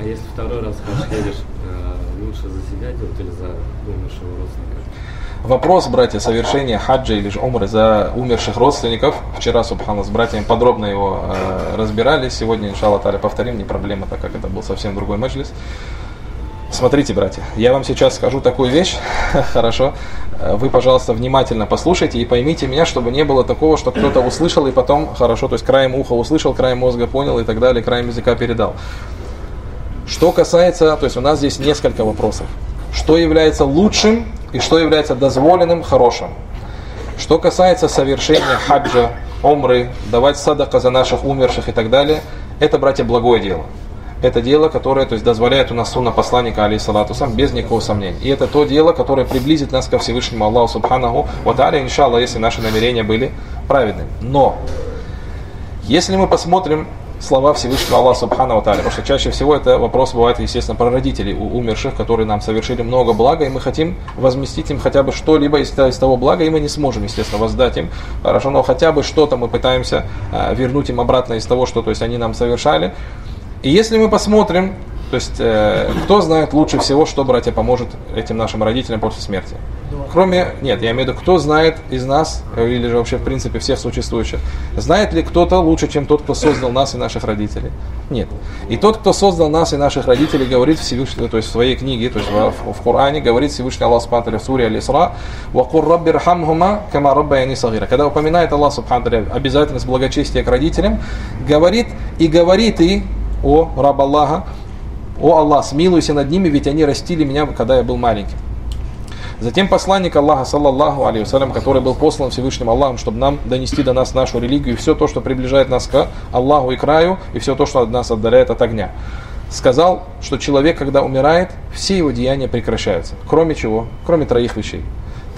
А если второй раз хадж едешь, э, лучше за себя делать или за умершего родственника? Вопрос, братья, совершения хаджа или же умры за умерших родственников. Вчера, субхану, с братьями подробно его э, разбирали. Сегодня, иншаллах, таля, повторим, не проблема, так как это был совсем другой маджлис. Смотрите, братья, я вам сейчас скажу такую вещь, хорошо? Вы, пожалуйста, внимательно послушайте и поймите меня, чтобы не было такого, что кто-то услышал и потом, хорошо, то есть краем уха услышал, краем мозга понял и так далее, краем языка передал. Что касается, то есть у нас здесь несколько вопросов. Что является лучшим и что является дозволенным, хорошим. Что касается совершения хаджа, омры, давать садака за наших умерших и так далее, это, братья, благое дело это дело, которое то есть, дозволяет у нас сунна посланника, алейхиссалату сам, без никакого сомнения. И это то дело, которое приблизит нас ко Всевышнему Аллаху Субханаху, вот аля, иншаллах, если наши намерения были праведными. Но, если мы посмотрим слова Всевышнего Аллаха Субхану Тааля, потому что чаще всего это вопрос бывает, естественно, про родителей у умерших, которые нам совершили много блага, и мы хотим возместить им хотя бы что-либо из, из того блага, и мы не сможем, естественно, воздать им. Хорошо, но хотя бы что-то мы пытаемся э, вернуть им обратно из того, что то есть, они нам совершали. И если мы посмотрим, то есть э, кто знает лучше всего, что, братья, поможет этим нашим родителям после смерти? Кроме, нет, я имею в виду, кто знает из нас, или же вообще в принципе всех существующих, знает ли кто-то лучше, чем тот, кто создал нас и наших родителей? Нет. И тот, кто создал нас и наших родителей, говорит Всевышний, то есть в своей книге, то есть в, в Коране, говорит Всевышний Аллах Субхану в суре Аль-Исра, «Вакур рабби рхамхума кама раббаяни сагира». Когда упоминает Аллах Субхану обязательность благочестия к родителям, говорит и говорит и о раб Аллаха, о Аллах, смилуйся над ними, ведь они растили меня, когда я был маленьким. Затем посланник Аллаха, саллаллаху алейхи который был послан Всевышним Аллахом, чтобы нам донести до нас нашу религию и все то, что приближает нас к Аллаху и краю, и все то, что от нас отдаляет от огня. Сказал, что человек, когда умирает, все его деяния прекращаются. Кроме чего? Кроме троих вещей.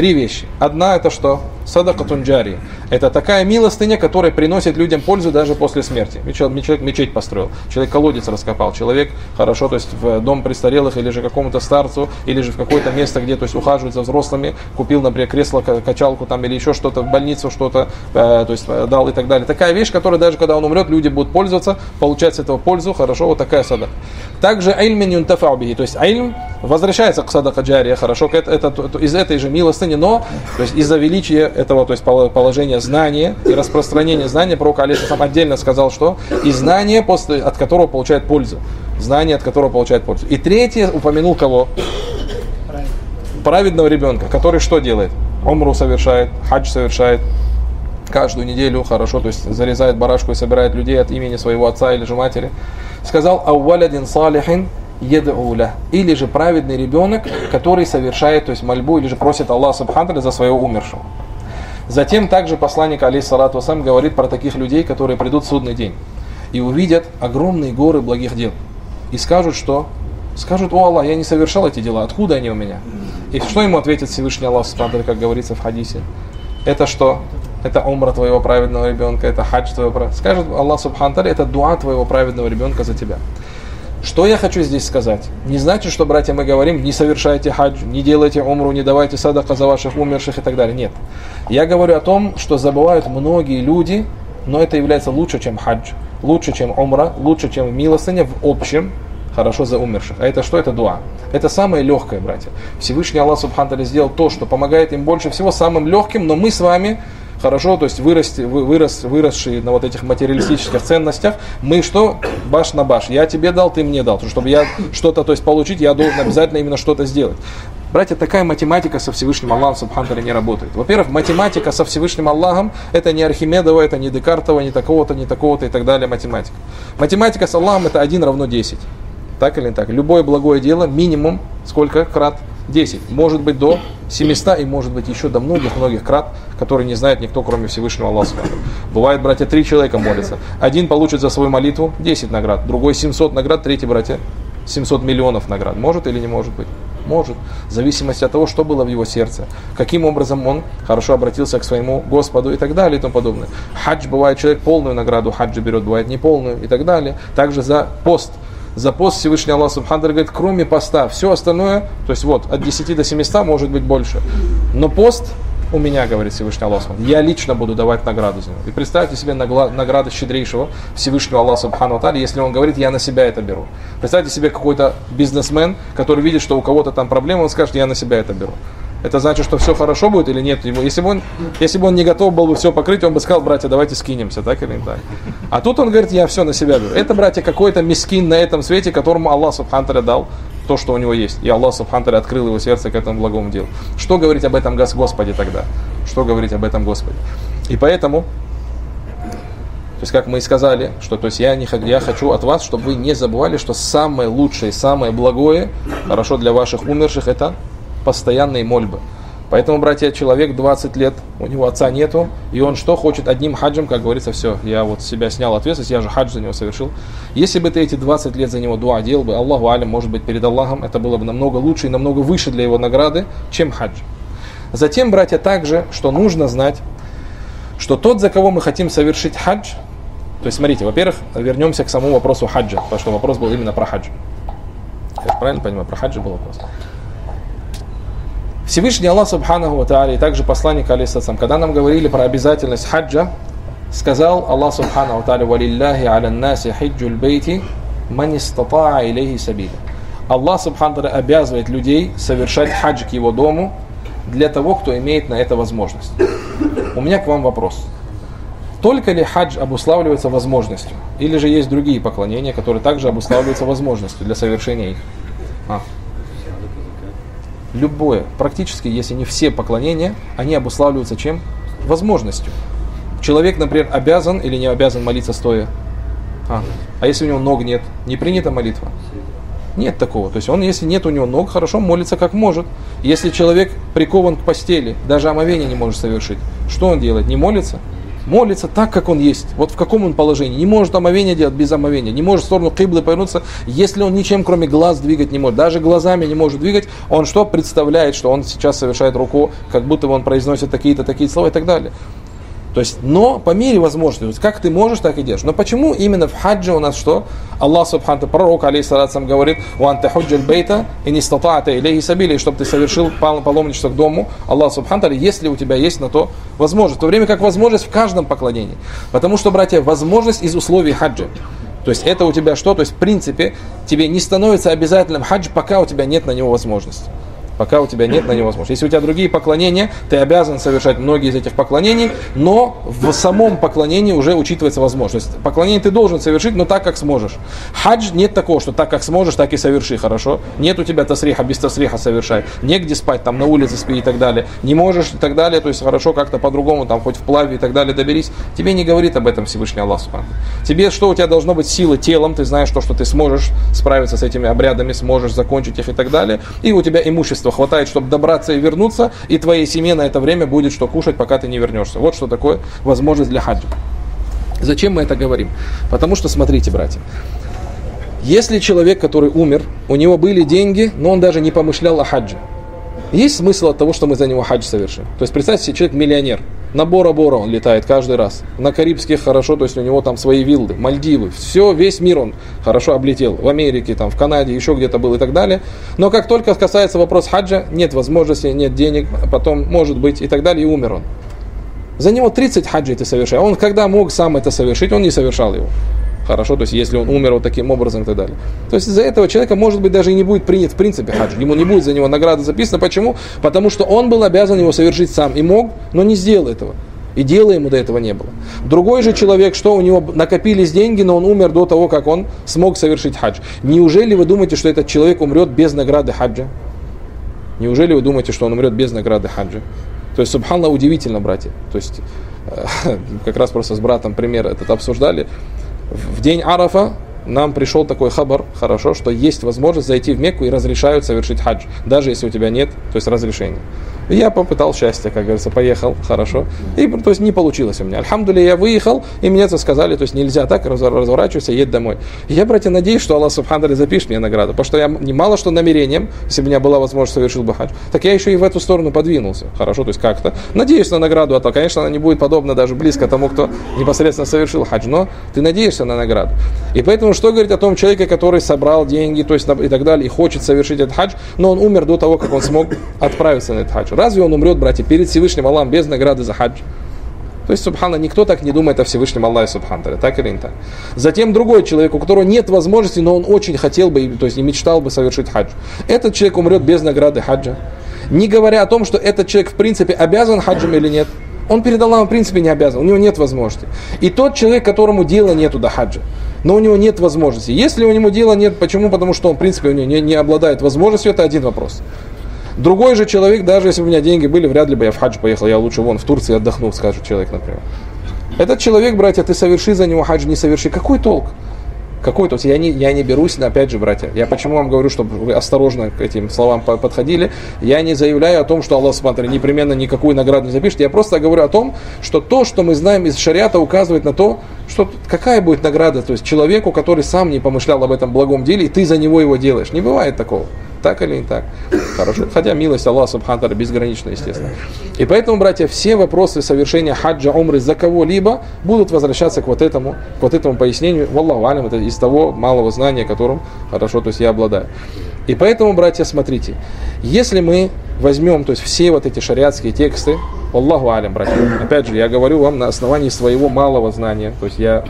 Три вещи. Одна это что? Садакатун джари. Это такая милостыня, которая приносит людям пользу даже после смерти. Человек мечеть построил, человек колодец раскопал, человек хорошо, то есть в дом престарелых или же какому-то старцу, или же в какое-то место, где то есть ухаживают за взрослыми, купил, например, кресло, качалку там или еще что-то, в больницу что-то, э, то есть э, дал и так далее. Такая вещь, которая даже когда он умрет, люди будут пользоваться, получать с этого пользу, хорошо, вот такая садака. Также айльмин юнтафаубихи, то есть айльм возвращается к садака хорошо, это, это, из этой же милостыни, но то есть из-за величия этого, то есть положения знания и распространения знания, пророк Алиса сам отдельно сказал, что и знание, после, от которого получает пользу. Знание, от которого получает пользу. И третье упомянул кого? Праведного ребенка, который что делает? Омру совершает, хадж совершает, каждую неделю хорошо, то есть зарезает барашку и собирает людей от имени своего отца или же матери. Сказал, аувалядин салихин едауля. Или же праведный ребенок, который совершает, то есть мольбу, или же просит Аллаха Субхану за своего умершего. Затем также посланник алейхиссалату сам говорит про таких людей, которые придут в судный день и увидят огромные горы благих дел. И скажут, что? Скажут, о Аллах, я не совершал эти дела, откуда они у меня? И что ему ответит Всевышний Аллах, как говорится в хадисе? Это что? Это умра твоего праведного ребенка, это хадж твоего праведного. Скажет Аллах Субхану это дуа твоего праведного ребенка за тебя. Что я хочу здесь сказать? Не значит, что, братья, мы говорим, не совершайте хадж, не делайте умру, не давайте садака за ваших умерших и так далее. Нет. Я говорю о том, что забывают многие люди, но это является лучше, чем хадж, лучше, чем умра, лучше, чем милостыня в общем, хорошо за умерших. А это что? Это дуа. Это самое легкое, братья. Всевышний Аллах Субхану сделал то, что помогает им больше всего, самым легким, но мы с вами хорошо, то есть вырасти, вырос, выросшие на вот этих материалистических ценностях, мы что? Баш на баш. Я тебе дал, ты мне дал. Чтобы я что-то то есть, получить, я должен обязательно именно что-то сделать. Братья, такая математика со Всевышним Аллахом Субхану не работает. Во-первых, математика со Всевышним Аллахом это не Архимедова, это не Декартова, не такого-то, не такого-то и так далее математика. Математика с Аллахом это 1 равно 10. Так или не так? Любое благое дело минимум сколько крат? 10, может быть до 700 и может быть еще до многих-многих крат, которые не знает никто, кроме Всевышнего Аллаха. Бывает, братья, три человека молятся. Один получит за свою молитву 10 наград, другой 700 наград, третий, братья, 700 миллионов наград. Может или не может быть? Может. В зависимости от того, что было в его сердце. Каким образом он хорошо обратился к своему Господу и так далее и тому подобное. Хадж бывает, человек полную награду хаджа берет, бывает неполную и так далее. Также за пост – за пост Всевышний Аллах Субхану говорит, кроме поста, все остальное, то есть вот, от 10 до 700 может быть больше. Но пост у меня, говорит Всевышний Аллах, я лично буду давать награду за него. И представьте себе награды щедрейшего Всевышнего Аллаха Субхану Атали, если он говорит, я на себя это беру. Представьте себе какой-то бизнесмен, который видит, что у кого-то там проблемы, он скажет, я на себя это беру. Это значит, что все хорошо будет или нет? Если бы он, если бы он не готов был бы все покрыть, он бы сказал, братья, давайте скинемся, так или не так. А тут он говорит, я все на себя беру. Это, братья, какой-то мискин на этом свете, которому Аллах Субхану дал то, что у него есть. И Аллах Субхану открыл его сердце к этому благому делу. Что говорить об этом Господе тогда? Что говорить об этом Господе? И поэтому, то есть, как мы и сказали, что то есть я, не, я хочу от вас, чтобы вы не забывали, что самое лучшее, самое благое, хорошо для ваших умерших, это постоянные мольбы. Поэтому, братья, человек 20 лет, у него отца нету, и он что хочет одним хаджем, как говорится, все, я вот себя снял ответственность, я же хадж за него совершил. Если бы ты эти 20 лет за него дуа делал бы, Аллаху алим, может быть, перед Аллахом, это было бы намного лучше и намного выше для его награды, чем хадж. Затем, братья, также, что нужно знать, что тот, за кого мы хотим совершить хадж, то есть, смотрите, во-первых, вернемся к самому вопросу хаджа, потому что вопрос был именно про хадж. Я правильно понимаю, про хаджи был вопрос. Всевышний Аллах Субханаху Ва и также посланник Алисасам, когда нам говорили про обязательность хаджа, сказал Аллах Субханаху Ва «Валиллахи аля наси хиджуль бейти ман истатаа илейхи сабиля». Аллах Субхану обязывает людей совершать хадж к его дому для того, кто имеет на это возможность. У меня к вам вопрос. Только ли хадж обуславливается возможностью? Или же есть другие поклонения, которые также обуславливаются возможностью для совершения их? А любое, практически, если не все поклонения, они обуславливаются чем? Возможностью. Человек, например, обязан или не обязан молиться стоя? А, а если у него ног нет, не принята молитва? Нет такого. То есть он, если нет у него ног, хорошо молится как может. Если человек прикован к постели, даже омовение не может совершить, что он делает? Не молится? Молится так, как он есть. Вот в каком он положении. Не может омовение делать без омовения. Не может в сторону киблы повернуться, если он ничем, кроме глаз, двигать не может. Даже глазами не может двигать. Он что? Представляет, что он сейчас совершает руку, как будто он произносит такие-то такие слова и так далее. То есть, но по мере возможности, как ты можешь, так и делаешь. Но почему именно в хаджи у нас что? Аллах Субхану пророк, алейхиссалатсам, говорит, «Ван тахуджаль бейта, и не статаата илейхи сабили», чтобы ты совершил паломничество к дому, Аллах Субхану, если у тебя есть на то возможность. В то время как возможность в каждом поклонении. Потому что, братья, возможность из условий хаджи. То есть это у тебя что? То есть в принципе тебе не становится обязательным хадж, пока у тебя нет на него возможности пока у тебя нет на него возможности. Если у тебя другие поклонения, ты обязан совершать многие из этих поклонений, но в самом поклонении уже учитывается возможность. Поклонение ты должен совершить, но так, как сможешь. Хадж нет такого, что так, как сможешь, так и соверши, хорошо? Нет у тебя тасриха, без тасриха совершай. Негде спать, там на улице спи и так далее. Не можешь и так далее, то есть хорошо как-то по-другому, там хоть в плаве и так далее доберись. Тебе не говорит об этом Всевышний Аллах. Тебе что, у тебя должно быть сила телом, ты знаешь то, что ты сможешь справиться с этими обрядами, сможешь закончить их и так далее. И у тебя имущество что хватает, чтобы добраться и вернуться, и твоей семье на это время будет что кушать, пока ты не вернешься. Вот что такое возможность для хаджа. Зачем мы это говорим? Потому что, смотрите, братья, если человек, который умер, у него были деньги, но он даже не помышлял о хаджи, есть смысл от того, что мы за него хадж совершим? То есть представьте себе, человек миллионер, на Бора-Бора он летает каждый раз. На Карибских хорошо, то есть у него там свои виллы, Мальдивы. Все, весь мир он хорошо облетел. В Америке, там, в Канаде, еще где-то был и так далее. Но как только касается вопрос хаджа, нет возможности, нет денег, потом может быть и так далее, и умер он. За него 30 хаджей ты совершаешь. Он когда мог сам это совершить, он не совершал его. Хорошо, то есть если он умер вот таким образом и так далее. То есть из-за этого человека, может быть, даже и не будет принят в принципе хадж. Ему не будет за него награда записана. Почему? Потому что он был обязан его совершить сам и мог, но не сделал этого. И дела ему до этого не было. Другой же человек, что у него накопились деньги, но он умер до того, как он смог совершить хадж. Неужели вы думаете, что этот человек умрет без награды хаджа? Неужели вы думаете, что он умрет без награды хаджа? То есть, субханла, удивительно, братья. То есть, как раз просто с братом пример этот обсуждали в день Арафа нам пришел такой хабар, хорошо, что есть возможность зайти в Мекку и разрешают совершить хадж, даже если у тебя нет, то есть разрешения я попытал счастье, как говорится, поехал, хорошо. И, то есть не получилось у меня. Альхамдули, я выехал, и мне это сказали, то есть нельзя так, разворачивайся, едь домой. Я, братья, надеюсь, что Аллах Субхану запишет мне награду, потому что я не мало что намерением, если бы у меня была возможность совершил бы так я еще и в эту сторону подвинулся, хорошо, то есть как-то. Надеюсь на награду, а то, конечно, она не будет подобна даже близко тому, кто непосредственно совершил хадж, но ты надеешься на награду. И поэтому что говорить о том человеке, который собрал деньги, то есть и так далее, и хочет совершить этот хадж, но он умер до того, как он смог отправиться на этот хадж. Разве он умрет, братья, перед Всевышним Аллахом без награды за хадж? То есть, субхана, никто так не думает о Всевышнем Аллахе, субхана, так или не так. Затем другой человек, у которого нет возможности, но он очень хотел бы, то есть не мечтал бы совершить хадж. Этот человек умрет без награды хаджа. Не говоря о том, что этот человек в принципе обязан хаджем или нет. Он перед Аллахом в принципе не обязан, у него нет возможности. И тот человек, которому дела нету до хаджа, но у него нет возможности. Если у него дела нет, почему? Потому что он в принципе у него не, не обладает возможностью, это один вопрос. Другой же человек, даже если бы у меня деньги были, вряд ли бы я в хадж поехал, я лучше вон в Турции отдохну, скажет человек, например. Этот человек, братья, ты соверши за него хадж, не соверши. Какой толк? Какой то я не, я не берусь, опять же, братья, я почему вам говорю, чтобы вы осторожно к этим словам подходили, я не заявляю о том, что Аллах смотри, непременно никакую награду не запишет, я просто говорю о том, что то, что мы знаем из шариата, указывает на то, что какая будет награда, то есть человеку, который сам не помышлял об этом благом деле, и ты за него его делаешь. Не бывает такого. Так или не так? Хорошо. Хотя милость Аллаха Субхану безгранична, естественно. И поэтому, братья, все вопросы совершения хаджа, умры за кого-либо будут возвращаться к вот этому, к вот этому пояснению. Валлаху алям, это из того малого знания, которым хорошо, то есть я обладаю. И поэтому, братья, смотрите, если мы возьмем, то есть все вот эти шариатские тексты, Аллаху алям, братья, опять же, я говорю вам на основании своего малого знания, то есть я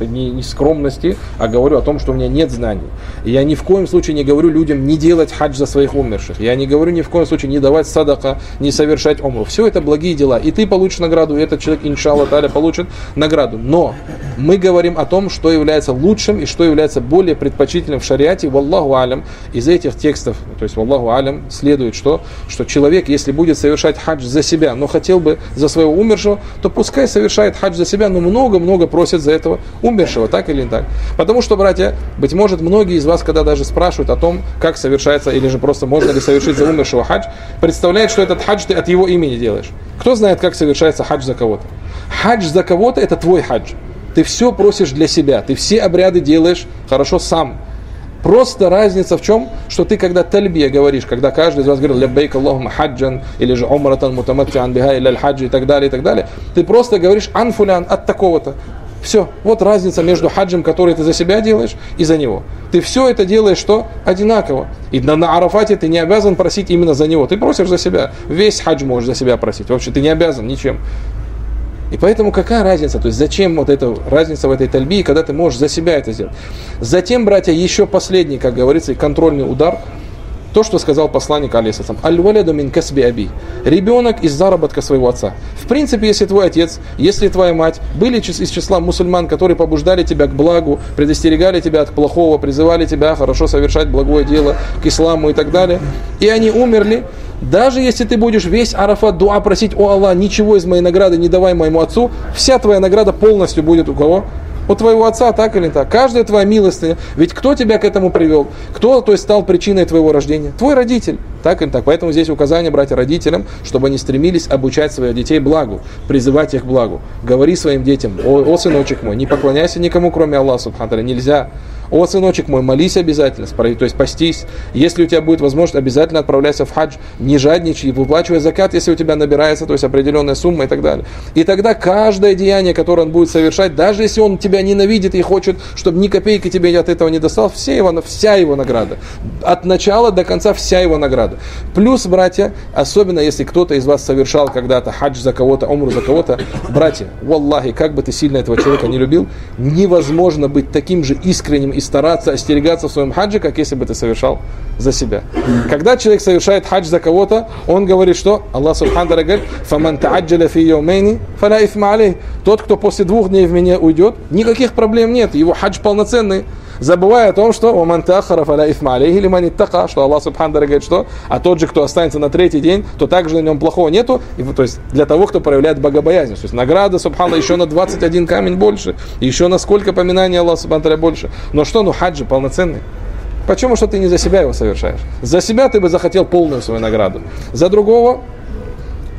не, не скромности, а говорю о том, что у меня нет знаний. И я ни в коем случае не говорю людям не делать хадж за своих умерших. Я не говорю ни в коем случае не давать садака, не совершать умру. Все это благие дела. И ты получишь награду, и этот человек, иншалла таля, получит награду. Но мы говорим о том, что является лучшим и что является более предпочтительным в шариате. Валлаху алям. Из этих текстов, то есть Валлаху алям, следует что? Что человек, если будет совершать хадж за себя, но хотел бы за своего умершего, то пускай совершает хадж за себя, но много-много просит за этого умершего, так или не так. Потому что, братья, быть может, многие из вас, когда даже спрашивают о том, как совершается, или же просто можно ли совершить за умершего хадж, представляют, что этот хадж ты от его имени делаешь. Кто знает, как совершается хадж за кого-то? Хадж за кого-то – это твой хадж. Ты все просишь для себя, ты все обряды делаешь хорошо сам. Просто разница в чем, что ты когда тальбия говоришь, когда каждый из вас говорит «Ляббейк Аллахума хаджан» или же «Умратан мутаматтиан или аль-хаджи» и так далее, и так далее, ты просто говоришь «Анфулян» от такого-то. Все. Вот разница между хаджем, который ты за себя делаешь, и за него. Ты все это делаешь что? Одинаково. И на, на Арафате ты не обязан просить именно за него. Ты просишь за себя. Весь хадж можешь за себя просить. Вообще ты не обязан ничем. И поэтому какая разница? То есть зачем вот эта разница в этой тальбии, когда ты можешь за себя это сделать? Затем, братья, еще последний, как говорится, контрольный удар – то, что сказал посланник Алисасам. Аль-валяду мин касби аби. Ребенок из заработка своего отца. В принципе, если твой отец, если твоя мать были из числа мусульман, которые побуждали тебя к благу, предостерегали тебя от плохого, призывали тебя хорошо совершать благое дело, к исламу и так далее, и они умерли, даже если ты будешь весь Арафат дуа просить, о Аллах, ничего из моей награды не давай моему отцу, вся твоя награда полностью будет у кого? У твоего отца так или так. Каждая твоя милостыня. Ведь кто тебя к этому привел? Кто, то есть, стал причиной твоего рождения? Твой родитель. Так или так. Поэтому здесь указание брать родителям, чтобы они стремились обучать своих детей благу, призывать их благу. Говори своим детям, о, о сыночек мой, не поклоняйся никому, кроме Аллаха, субхану нельзя. О, сыночек мой, молись обязательно, то есть постись. Если у тебя будет возможность, обязательно отправляйся в хадж, не жадничай, выплачивай закат, если у тебя набирается, то есть определенная сумма и так далее. И тогда каждое деяние, которое он будет совершать, даже если он тебя ненавидит и хочет, чтобы ни копейки тебе от этого не достал, все его, вся его награда. От начала до конца вся его награда. Плюс, братья, особенно если кто-то из вас совершал когда-то хадж за кого-то, умру за кого-то, братья, валлахи, как бы ты сильно этого человека не любил, невозможно быть таким же искренним и стараться остерегаться в своем хаджи, как если бы ты совершал за себя. Когда человек совершает хадж за кого-то, он говорит, что Аллах Субхану говорит, «Фаман та'аджаля фи йомейни, фаля ифма Тот, кто после двух дней в меня уйдет, никаких проблем нет, его хадж полноценный забывая о том, что «Уман тахара фаля ифма алейхи лиман иттака», что Аллах Субхану говорит, что «А тот же, кто останется на третий день, то также на нем плохого нету». И, то есть для того, кто проявляет богобоязнь. То есть награда Субхана еще на 21 камень больше, еще на сколько поминаний Аллаха Субхану больше. Но что, ну хаджи полноценный. Почему что ты не за себя его совершаешь? За себя ты бы захотел полную свою награду. За другого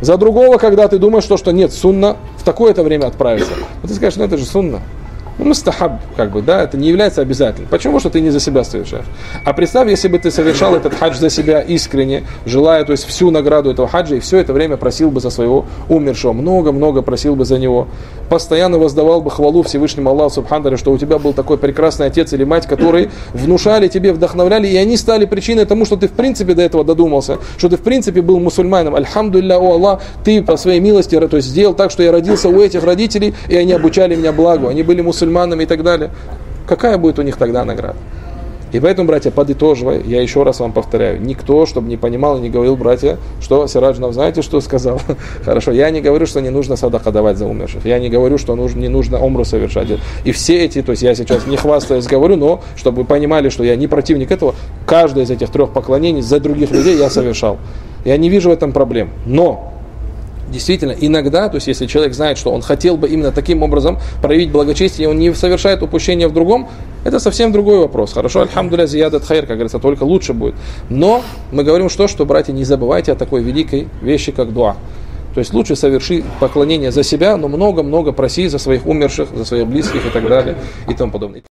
за другого, когда ты думаешь, что, что нет, сунна в такое-то время отправиться. Вот ты скажешь, ну это же сунна. Ну, мустахаб, как бы, да, это не является обязательным. Почему? Что ты не за себя совершаешь. А представь, если бы ты совершал этот хадж за себя искренне, желая, то есть всю награду этого хаджа, и все это время просил бы за своего умершего, много-много просил бы за него, постоянно воздавал бы хвалу Всевышнему Аллаху Субхану, что у тебя был такой прекрасный отец или мать, которые внушали тебе, вдохновляли, и они стали причиной тому, что ты в принципе до этого додумался, что ты в принципе был мусульманином. Альхамдулилля, о Аллах, ты по своей милости то есть, сделал так, что я родился у этих родителей, и они обучали меня благу, они были мусульманами мусульманами и так далее, какая будет у них тогда награда? И поэтому, братья, подытоживая, я еще раз вам повторяю, никто, чтобы не понимал и не говорил, братья, что Сираджнов, знаете, что сказал? Хорошо, я не говорю, что не нужно садака давать за умерших. Я не говорю, что нужно, не нужно омру совершать. И все эти, то есть я сейчас не хвастаюсь, говорю, но чтобы вы понимали, что я не противник этого, каждое из этих трех поклонений за других людей я совершал. Я не вижу в этом проблем. Но действительно, иногда, то есть если человек знает, что он хотел бы именно таким образом проявить благочестие, он не совершает упущение в другом, это совсем другой вопрос. Хорошо, альхамдуля зиядат хайр, как говорится, только лучше будет. Но мы говорим что, что, братья, не забывайте о такой великой вещи, как дуа. То есть лучше соверши поклонение за себя, но много-много проси за своих умерших, за своих близких и так далее и тому подобное.